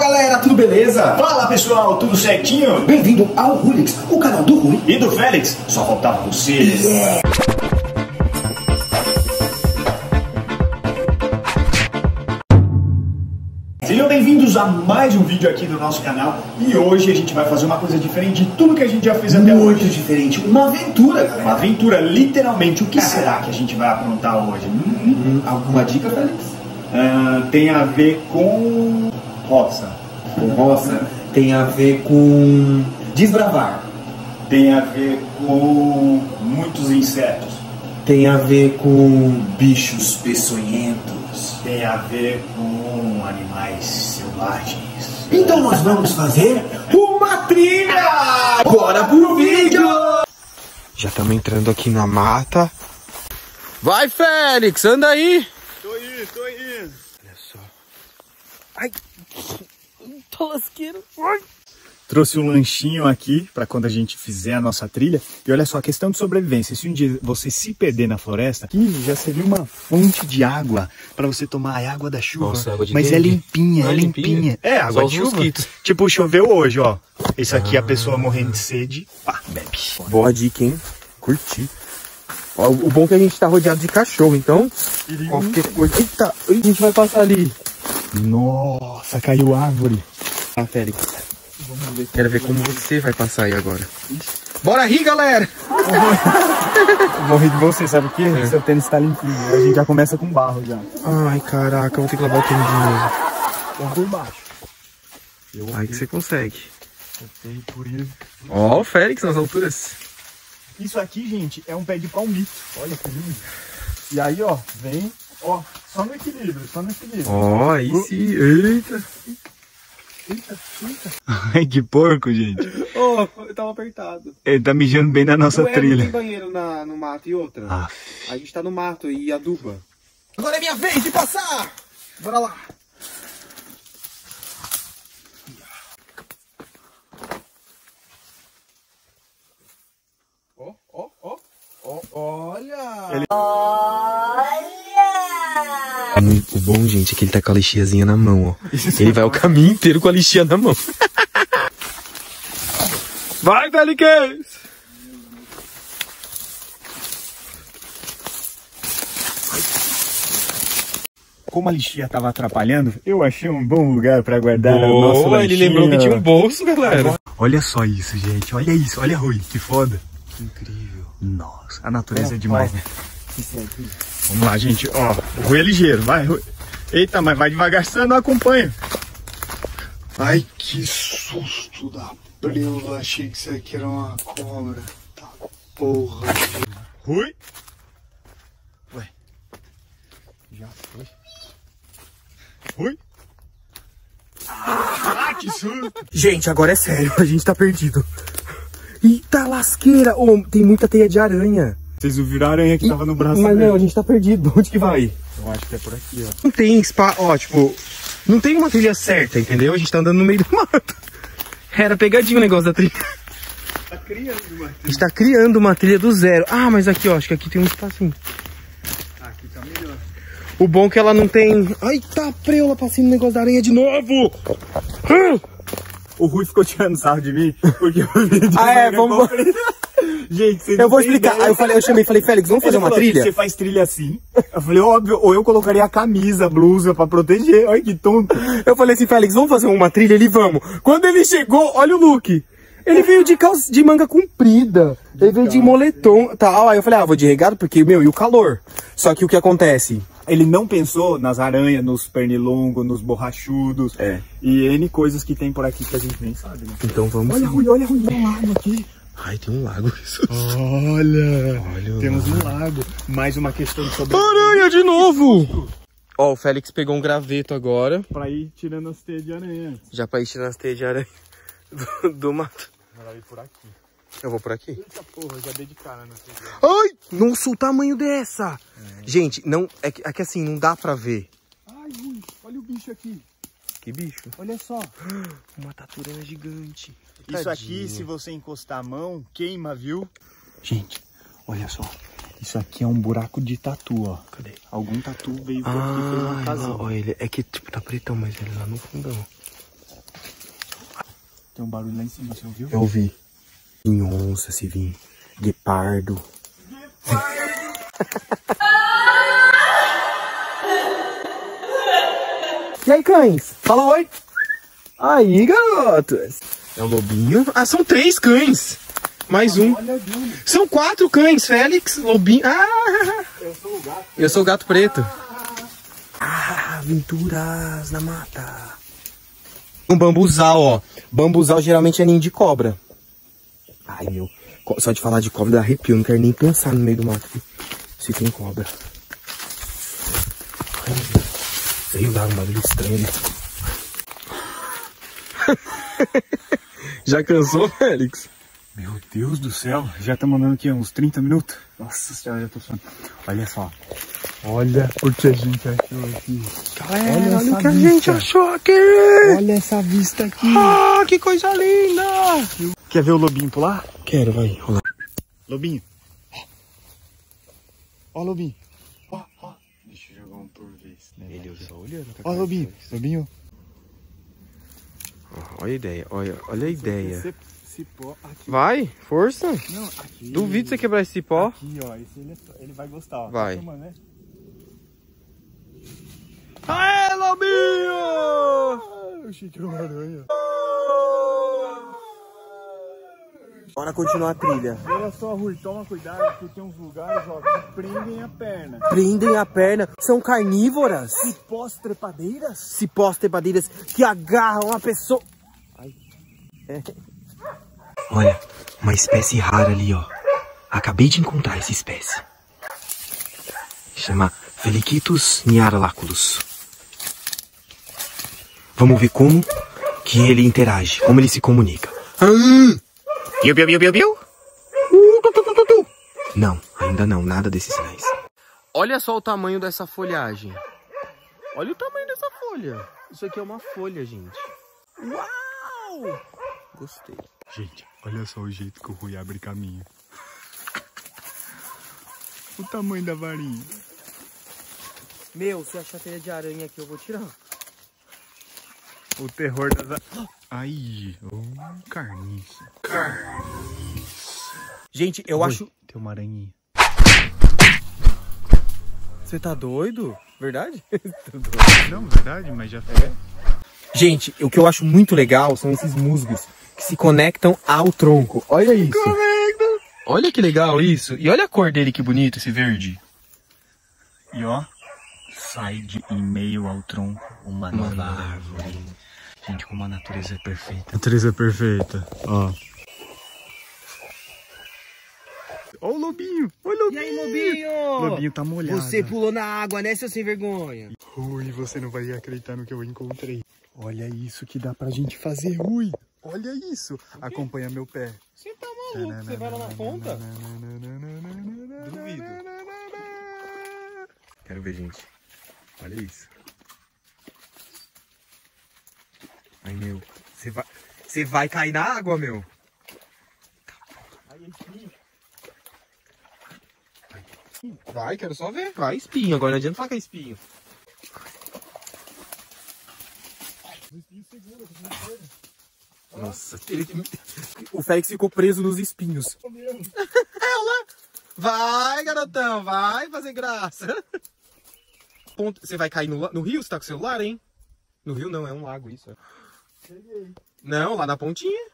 galera, tudo beleza? Fala pessoal, tudo certinho? Bem-vindo ao Rulix, o canal do Rui. E do Félix? Só faltava você. Yeah. Sejam bem-vindos a mais um vídeo aqui do nosso canal e hoje a gente vai fazer uma coisa diferente de tudo que a gente já fez até Muito hoje. diferente, uma aventura, galera. Uma aventura, literalmente. O que será que a gente vai aprontar hoje? Hum, Hum, alguma dica, Félix? ah, tem a ver com roça, Com roça tem a ver com desbravar, tem a ver com muitos insetos, tem a ver com bichos peçonhentos. tem a ver com animais selvagens. Então nós vamos fazer uma trilha! Bora pro vídeo! Já estamos entrando aqui na mata. Vai, Félix, anda aí. Tô indo, tô indo. Olha só. Ai, tô lasqueiro. Trouxe um lanchinho aqui para quando a gente fizer a nossa trilha. E olha só, a questão de sobrevivência. Se um dia você se perder na floresta, aqui já seria uma fonte de água para você tomar a água da chuva. Nossa, água de Mas é limpinha, Ah, é é limpinha. limpinha? É, Só água os de chuva. mosquitos. Tipo, choveu hoje, ó. Esse aqui a pessoa morrendo de sede, pá, bebe. Boa dica, hein? Curti. Ó, o bom é que a gente tá rodeado de cachorro, então. Qualquer coisa. Eita, a gente vai passar ali. Nossa, caiu árvore. Ah, Félix. Quero ver como você vai passar aí agora. Bora rir, galera! Morri de você, sabe o quê? Seu tênis tá limpinho. A gente já começa com barro já. Ai, caraca, eu vou ter que lavar o tênis de novo. Vamos por baixo. Ai que você consegue. Ó, o Félix nas alturas. Isso aqui, gente, é um pé de palmito. Olha que lindo. E aí, ó, vem, ó, só no equilíbrio, só no equilíbrio. Ó, aí sim. Eita. Ai, que porco, gente. Ó, eu tava apertado. Ele tá mijando bem na nossa Ué, trilha. tem banheiro na, no mato e outra. Ah. A gente tá no mato e aduba. Agora é minha vez de passar! Bora lá! Ó, ó, ó, ó, olha! O bom, gente, é que ele tá com a lixiazinha na mão, ó. Ele vai o caminho inteiro com a lixia na mão. Vai, Félix! Como a lixia tava atrapalhando, eu achei um bom lugar pra guardar o nosso Boa, ele lanchinho. lembrou que tinha um bolso, galera. Olha só isso, gente. Olha isso. Olha, Rui. Que foda. Incrível. Nossa, a natureza é demais, né? Vamos lá, gente. Ó, o Rui é ligeiro. Vai, Rui. Eita, mas vai devagar, senão eu não acompanha. Ai, que susto da preula. Achei que isso aqui era uma cobra. Tá porra. Rui. Ué. Já foi. Rui. Ah, que susto. Gente, agora é sério, a gente tá perdido. Eita lasqueira! Ô, tem muita teia de aranha. Vocês a aranha que tava no braço Mas dele? não, a gente tá perdido. Onde que vai? Eu acho que é por aqui, ó. Não tem spa, ó, tipo, não tem uma trilha certa, entendeu? A gente tá andando no meio do mato. Era pegadinho o negócio da trilha. Tá criando, mano. A gente tá criando uma trilha do zero. Ah, mas aqui, ó, acho que aqui tem um espacinho. Aqui tá melhor. O bom é que ela não tem. Ai, tá preula passando o negócio da aranha de novo! Ah! O Rui ficou tirando sarro de mim, porque eu vi de Ah, é, vamos-. Gente, vocês Eu vou explicar. ideia. Aí eu falei, eu chamei e falei, Félix, vamos Ele fazer uma falou assim, trilha? Você faz trilha assim? Eu falei, óbvio, ou eu colocaria a camisa, a blusa pra proteger. Olha que tonto. Eu falei assim, Félix, vamos fazer uma trilha? Ele, vamos. Quando ele chegou, olha o look. Ele veio de calça, de manga comprida. Ele veio de moletom, tal. Aí eu falei, ah, vou de regado porque, meu, e o calor? Só que o que acontece? Ele não pensou nas aranhas, nos pernilongos, nos borrachudos. É. E N coisas que tem por aqui que a gente nem sabe, né? Então vamos Olha, olha, Rui, tem um lago aqui. Ai, tem um lago. Isso. Olha, Olha temos um lago. Mais uma questão sobrevivência Aranha de novo! Ó, o Félix pegou um graveto agora. pra ir tirando as teias de aranha. Já pra ir tirando as teias de aranha do, do mato. Pra ir por aqui. Eu vou por aqui. Eita porra, já dei de cara na teia. Ai! Nossa, o tamanho dessa! Gente, não, é que, é que assim, não dá pra ver. Ai, olha o bicho aqui. Que bicho? Olha só. Uma taturana gigante. Isso aqui, se você encostar a mão, queima, viu? Gente, olha só. Isso aqui é um buraco de tatu, ó. Cadê? Algum tatu veio por aqui e fez uma Ah, não, olha, ele é que tipo tá pretão, mas ele lá no fundão. Tem um barulho lá em cima, você ouviu? Eu ouvi. Em onça, se vir. Guepardo. e aí, cães? Fala oi. Aí, garotos. É o lobinho. Ah, são três cães. Mais um. São quatro cães. Félix, lobinho. Ah! Eu sou o gato. Eu sou o gato preto. Ah, aventuras na mata. Um bambuzal, ó. Bambuzal geralmente é ninho de cobra. Ai, meu. Só de falar de cobra dá arrepio. Não quero nem pensar no meio do mato. Se tem cobra. Ai. Sei lá, um bagulho estranho. Já cansou, Félix? Meu Deus do céu, já tá mandando aqui uns 30 minutos? Nossa senhora, já tô suando. Olha só. Olha o que a gente achou aqui. Galera, Olha olha, o que a gente vista. achou aqui! Olha essa vista aqui. Ah, que coisa linda! Quer ver o lobinho pular? Quero, vai, rolar. Lobinho. Ó, Lobinho. Ó, ó. Deixa eu jogar um por Ele só olhando. Ó, Lobinho. Lobinho. Olha a ideia, olha, olha a ideia. Cipó aqui. Vai, força. Não, aqui. Duvido você quebrar esse cipó. Aqui, ó. Esse ele, ele vai gostar, ó. Vai. Tá filmando, né? Aê, Lobinho! Eu achei que era uma aranha. Bora continuar a trilha. Olha só, Rui, toma cuidado, porque tem uns lugares, ó, que prendem a perna. Prendem a perna, são carnívoras. Cipós trepadeiras? Cipós trepadeiras que agarram a pessoa. Ai. É. Olha, uma espécie rara ali, ó. Acabei de encontrar essa espécie. Chama Feliquitus niaralaculus. Vamos ver como que ele interage, como ele se comunica. Ah! Biu, biu, biu, biu, biu. Uh, tu, tu, tu, tu, tu. Não, ainda não, nada desses sinais. Olha só o tamanho dessa folhagem. Olha o tamanho dessa folha. Isso aqui é uma folha, gente. Uau! Gostei. Gente, olha só o jeito que o Rui abre caminho. O tamanho da varinha. Meu, se achar teia de aranha aqui, eu vou tirar. O terror das... a- Ai, oh, carniça. Gente, eu Rui, acho. Tem uma aranhinha. Você tá doido? Verdade? Não, verdade, mas já foi. Gente, o que eu acho muito legal são esses musgos que se conectam ao tronco. Olha isso. Olha que legal isso. E olha a cor dele, que bonito, esse verde. E ó, sai de em meio ao tronco uma nova árvore. Gente, como a natureza é perfeita. A natureza é perfeita. Ó. Ó o lobinho, ó o lobinho. Lobinho? Lobinho tá molhado. pulou na água, né, seu sem vergonha? Rui, você não vai acreditar no que eu encontrei. Olha isso que dá pra gente fazer, Rui. Olha isso. Acompanha meu pé. Você tá maluco? Você vai lá na ponta? Duvido. Quero ver, gente. Olha isso. Ai, meu. Você vai, você vai cair na água, meu. Vai, quero só ver. Vai, espinho. Agora não adianta falar que é espinho. Nossa, ele... o Félix ficou preso nos espinhos. Ela! Vai, garotão, vai fazer graça. Ponto- Você vai cair no, no rio? Você tá com o celular, hein? No rio não, é um lago isso. Não, lá na pontinha.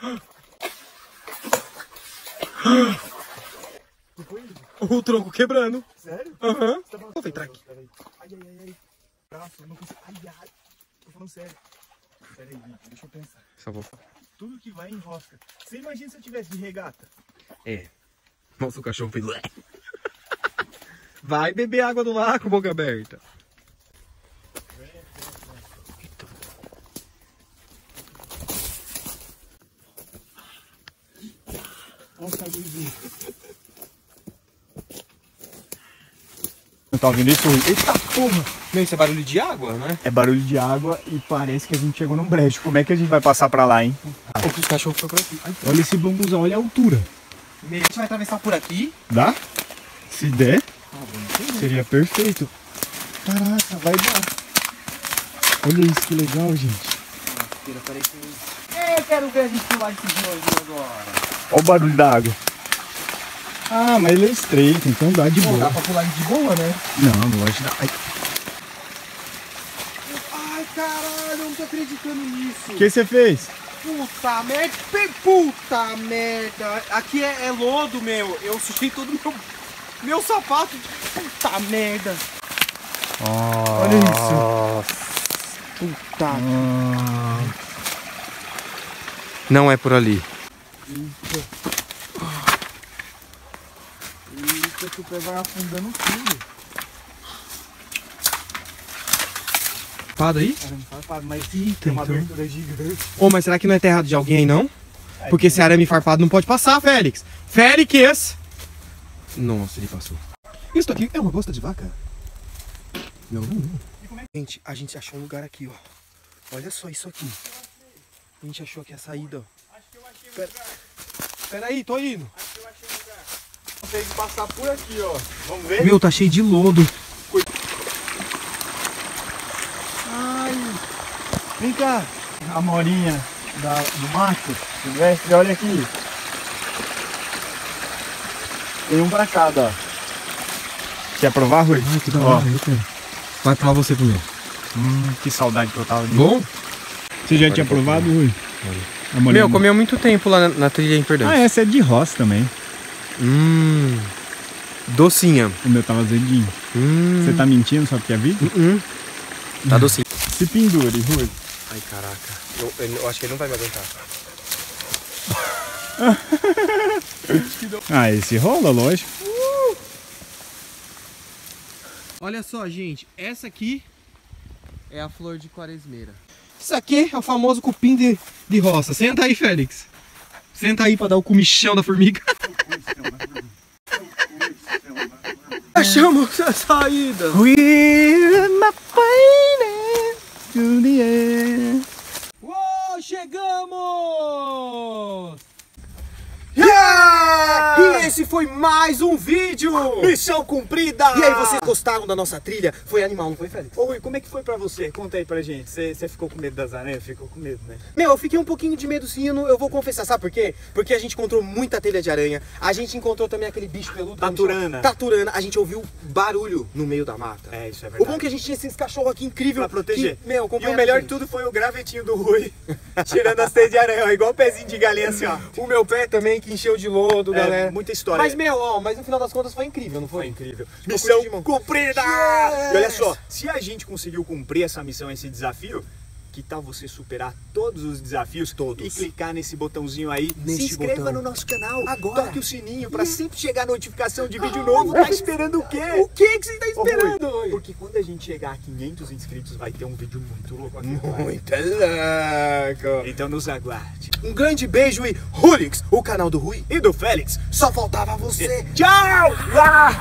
O tronco quebrando. Sério? Aham. Vou entrar aqui. Ai, ai, ai. Braço, não consigo. Ai, ai. Tô falando sério. Peraí, deixa eu pensar. Só vou. Tudo que vai em rosca. Você imagina se eu tivesse de regata? É. Nossa, o cachorro fez. Vai beber água do lago, boca aberta. Tá ouvindo isso? Eita porra! Meu, isso é barulho de água, né? É barulho de água e parece que a gente chegou num brejo. Como é que a gente vai passar pra lá, hein? Que os cachorros foram por aqui. Ai, Olha esse bambuzão, olha a altura. a gente vai atravessar por aqui. Dá? Se der, seria perfeito. Caraca, vai dar. Olha isso, que legal, gente. Eu quero ver a gente pular esse rio agora. Olha o barulho da água. Ah, mas ele é estreito, então dá de Pô, dá boa. pra pular de boa, né? Não, não pode dar. Ai, Ai, caralho, eu não tô acreditando nisso. O que você fez? Puta merda, puta merda. Aqui é, é lodo, meu. Eu sujei todo meu, meu sapato. Puta merda. Olha isso. Puta. Ah, Não é por ali. Eita, que o pé vai afundando tudo. Parado aí? Mas Eita, tem uma então. abertura gigante. Ô, mas será que não é terrado de alguém aí, não? Porque esse arame farpado não pode passar, Félix. Félix! Nossa, ele passou. Isso aqui é uma bosta de vaca? Não, não, não. Gente, a gente achou um lugar aqui, ó. Olha só isso aqui. A gente achou aqui a saída, ó. Pera, pera aí, tô indo. Tem que passar por aqui, ó. Vamos ver? Meu, tá cheio de lodo. Vem cá. A morinha da, do macho, silvestre, olha aqui. Tem um pra cada, ó. Quer provar, Rui? Ai, que da hora. Vai provar você primeiro. Hum, que saudade que eu tava de... Bom? Você já tinha provado, Rui? Meu, comeu muito tempo lá na, na trilha em Perdão. Ah, essa é de roça também. Hum. Docinha. O meu tava azedinho. Hum. Você tá mentindo só porque é vídeo? Hum. Tá docinho. Se pendure, Rui. Ai, caraca. Eu, eu acho que ele não vai me aguentar. Ah, esse rola, lógico. Olha só, gente. Essa aqui é a flor de quaresmeira. Isso aqui é o famoso cupim de, de roça. Senta aí, Félix. Senta aí pra dar o comichão da formiga. Achamos a saída. We're my finest to the air. Esse foi mais um vídeo! Missão cumprida! E aí, vocês gostaram da nossa trilha? Foi animal, não foi, Félix? Ô Rui, como é que foi pra você? Conta aí pra gente. Você ficou com medo das aranhas? Ficou com medo, né? Meu, eu fiquei um pouquinho de medo sim, eu, não- eu vou confessar, sabe por quê? Porque a gente encontrou muita telha de aranha, a gente encontrou também aquele bicho peludo. Taturana. Taturana, a gente ouviu barulho no meio da mata. É, isso é O verdade. bom é que a gente tinha esses cachorros aqui incrível Pra proteger. Que, meu, E o melhor de tudo foi o gravetinho do Rui, tirando as teias de aranha, ó, igual o pezinho de galinha assim, ó. O meu pé também que encheu de lodo, É, galera. Muita história. Mas, meu, ó, mas no final das contas foi incrível, não foi? Foi incrível. Missão cumprida! Yes! E olha só, se a gente conseguiu cumprir essa missão, esse desafio, que tal você superar todos os desafios Todos. e clicar nesse botãozinho aí, Nesse se inscreva botão. no nosso canal, Agora. toque o sininho pra sempre chegar a notificação de vídeo novo. Tá esperando o quê? O que que você tá esperando? Rui? Porque quando a gente chegar a 500 inscritos, vai ter um vídeo muito louco aqui. Muito louco. Então nos aguarde. Um grande beijo e Rulix, o canal do Rui. E do Félix, Só faltava você. tchau! Ah!